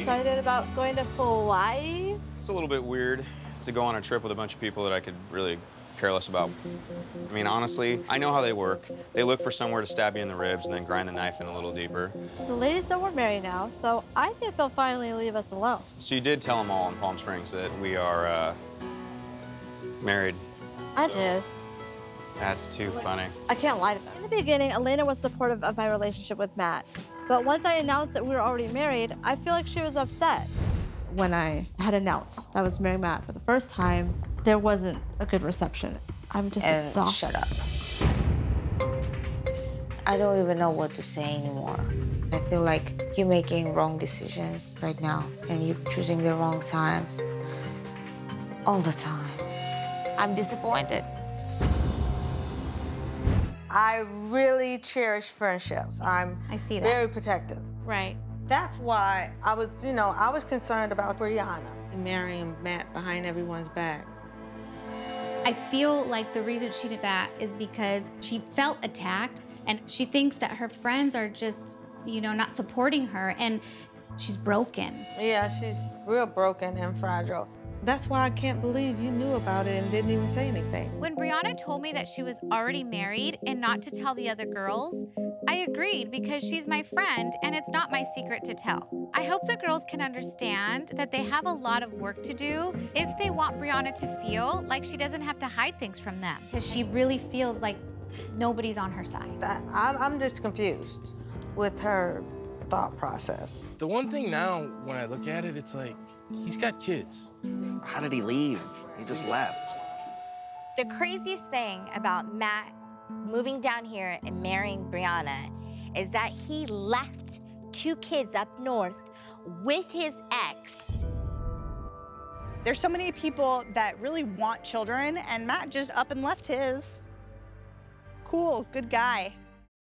excited about going to Hawaii. It's a little bit weird to go on a trip with a bunch of people that I could really care less about. I mean, honestly, I know how they work. They look for somewhere to stab you in the ribs and then grind the knife in a little deeper. The ladies know we're married now, so I think they'll finally leave us alone. So you did tell them all in Palm Springs that we are uh, married. I So- did. That's too funny. I can't lie to them. In the beginning, Elena was supportive of my relationship with Matt. But once I announced that we were already married, I feel like she was upset. When I had announced that I was marrying Matt for the first time, there wasn't a good reception. I'm just And exhausted. shut up. I don't even know what to say anymore. I feel like you're making wrong decisions right now and you're choosing the wrong times all the time. I'm disappointed. I really cherish friendships. I'm I see that. very protective. Right. That's why I was, you know, I was concerned about Briana. marrying Matt behind everyone's back. I feel like the reason she did that is because she felt attacked and she thinks that her friends are just, you know, not supporting her and she's broken. Yeah, she's real broken and fragile. That's why I can't believe you knew about it and didn't even say anything. When Briana told me that she was already married and not to tell the other girls, I agreed because she's my friend and it's not my secret to tell. I hope the girls can understand that they have a lot of work to do if they want Briana to feel like she doesn't have to hide things from them. Because she really feels like nobody's on her side. I- I'm, I'm just confused with her thought process. The one thing now, when I look at it, it's like he's got kids. How did he leave? He just left. The craziest thing about Matt moving down here and marrying Briana is that he left two kids up north with his ex. There's so many people that really want children, and Matt just up and left his. Cool, good guy.